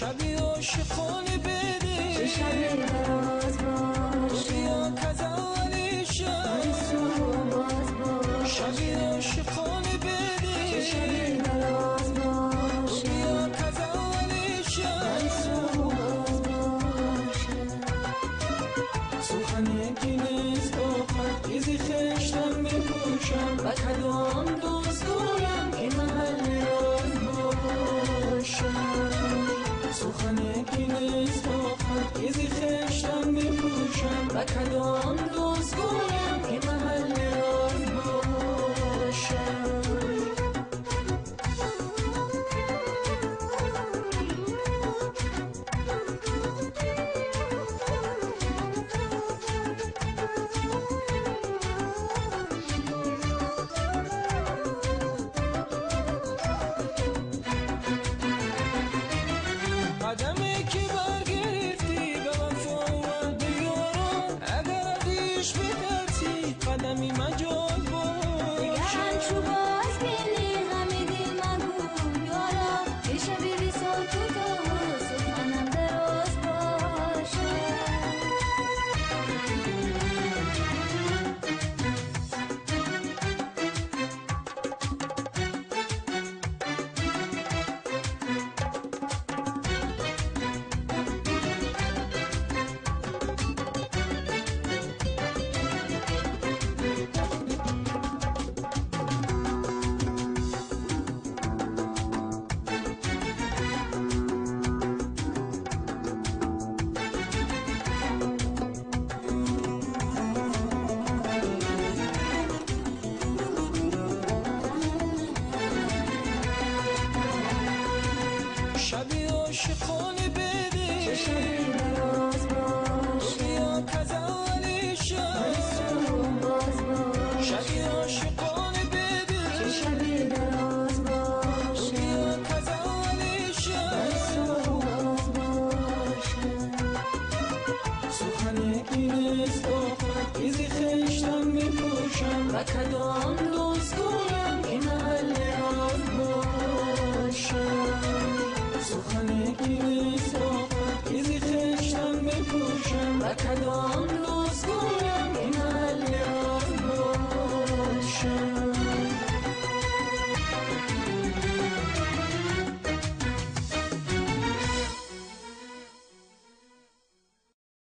عاشقانه بده چه شبی دراز باشه بیا کزالی شب باز شبی عاشقانه بده شبی دراز باشه بیا کزالی شب باز سخن نیست آخر ایزی خشتم بپوشم و کدام دوست شبی عاشقانه بده. شب باز ایزی خشتم بپوشم و کدام Acadôme.